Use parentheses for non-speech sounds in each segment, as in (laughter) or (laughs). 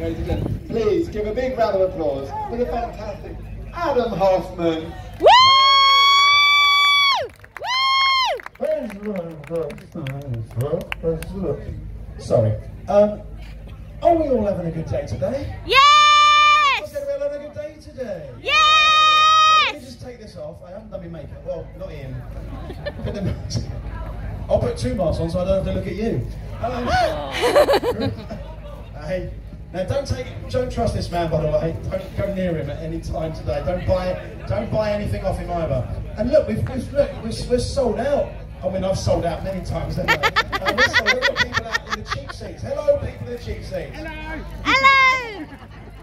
ladies and gentlemen. Please give a big round of applause for the fantastic Adam Hoffman. Woo! Sorry. Um, are we all having a good day today? Yes! Okay, we're having a good day today. Let me Yes! just take this off. I haven't done my makeup. Well, not Ian. put the I'll put two masks on so I don't have to look at you. Um, (laughs) (laughs) hey, now don't take, don't trust this man by the way. Don't go near him at any time today. Don't buy, don't buy anything off him either. And look, we've, we've look, we're, we're sold out. I mean, I've sold out many times. haven't (laughs) Uh, we're sold, we've got people out in the cheap seats. Hello, people in the cheap seats. Hello!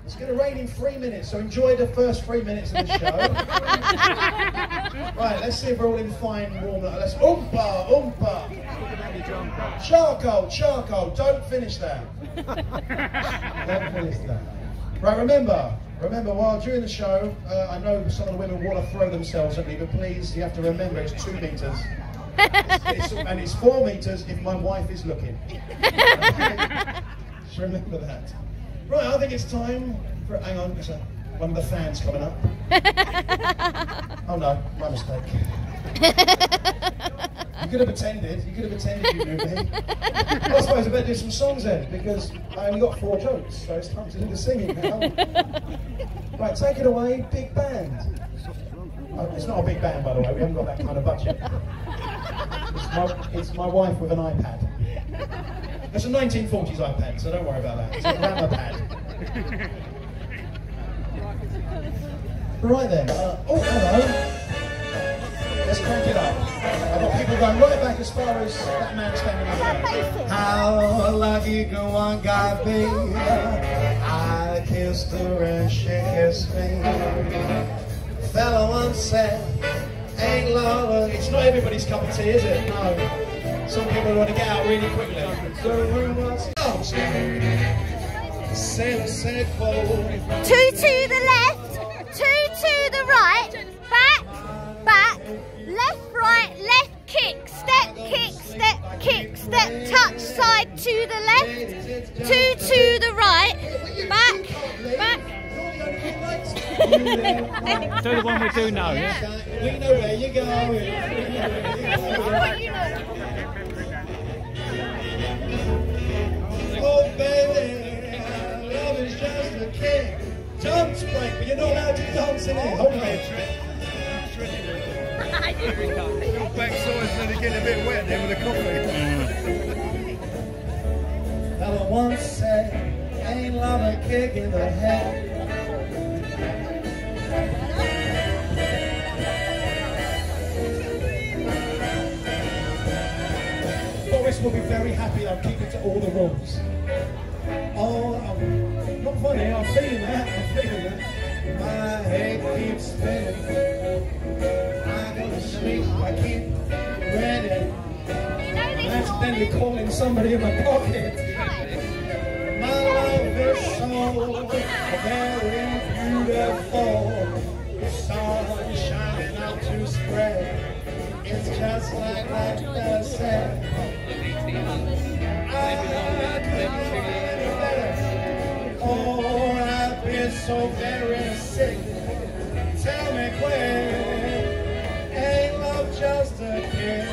It's going to rain in three minutes, so enjoy the first three minutes of the show. (laughs) right, let's see if we're all in fine warm. Let's oompa, oompa. Charcoal, charcoal. Don't finish that. (laughs) Don't finish that. Right, remember, remember, while during the show, uh, I know some of the women want to throw themselves at me, but please, you have to remember it's two. It's- it's- and it's four meters if my wife is looking. (laughs) Just remember that. Right, I think it's time for. Hang on, there's a, one of the fans coming up. (laughs) oh no, my mistake. You could have pretended. You could have pretended you knew me. I suppose I better do some songs then, because I only got four jokes, so it's time to do the singing now. Right, take it away, big band. Oh, it's not a big band, by the way. We haven't got that kind of budget. It's my, it's my wife with an iPad. It's a 1940s iPad, so don't worry about that. It's a grammar pad. Right then. Uh, oh, hello. Let's crank it up. I've got people going right back as far as that man standing over there. How lucky go one guy be? I kissed her and she kissed me. Fella once said, ain't love. It's not everybody's cup of tea, is it? No. Some people want to get out really quickly. The room was Sailor said. Two to the left, two side to the left, two to the right, back, back. Do the one we do know, yeah? We know where you're going. (laughs) Oh, baby, love is just a kick. Dance break, but you're not allowed to dance in it. Hold on. Backside's nearly getting a bit wet there with the coffee. Mm. Kick in the head. Boris will be very happy I'm keeping to all the rules. Oh, I'm not funny, I'm feeling that, I'm feeling that. My head keeps spinning. I go to sleep, I keep ready. I'm accidentally calling somebody in my pocket. Spread. It's just like what they said. I. Oh, I've been so very sick. Tell me when ain't love just a kid?